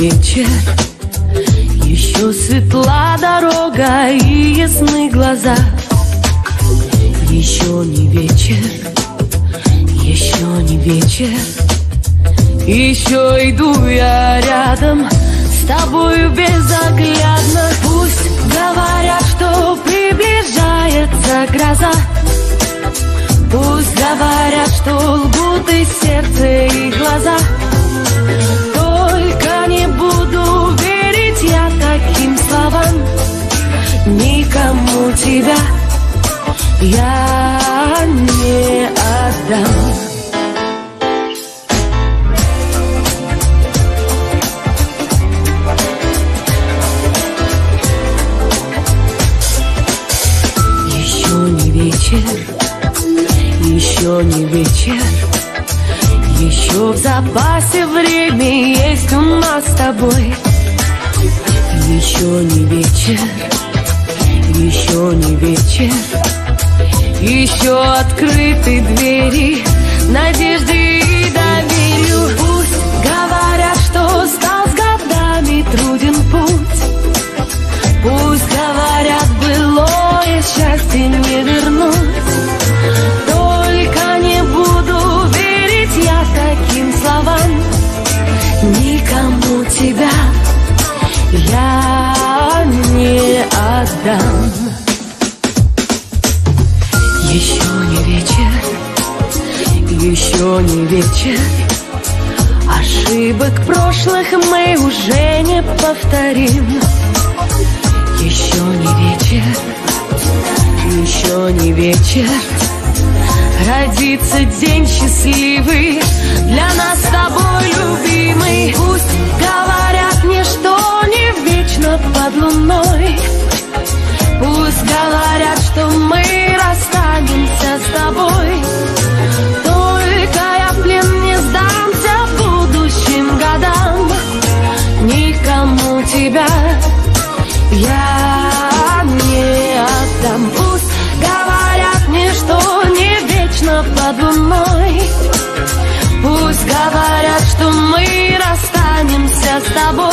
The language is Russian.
вечер. Еще светла дорога и ясны глаза. Еще не вечер, еще не вечер. Еще иду я рядом с тобою безоглядно. Пусть говорят, что приближается гроза. Пусть говорят, что лгут и сердце, и глаза я не отдам. Еще не вечер еще не вечер. Еще в запасе время есть у нас с тобой. Еще не вечер, еще не вечер Еще открыты двери надежды и доверию. Пусть говорят, что стал с годами труден путь. Пусть говорят, былое счастье не вернуть. Только не буду верить я таким словам. Никому тебя я не отдам еще не вечер. Ошибок прошлых мы уже не повторим. Еще не вечер, еще не вечер. Родится день счастливый Для нас с тобой, с тобой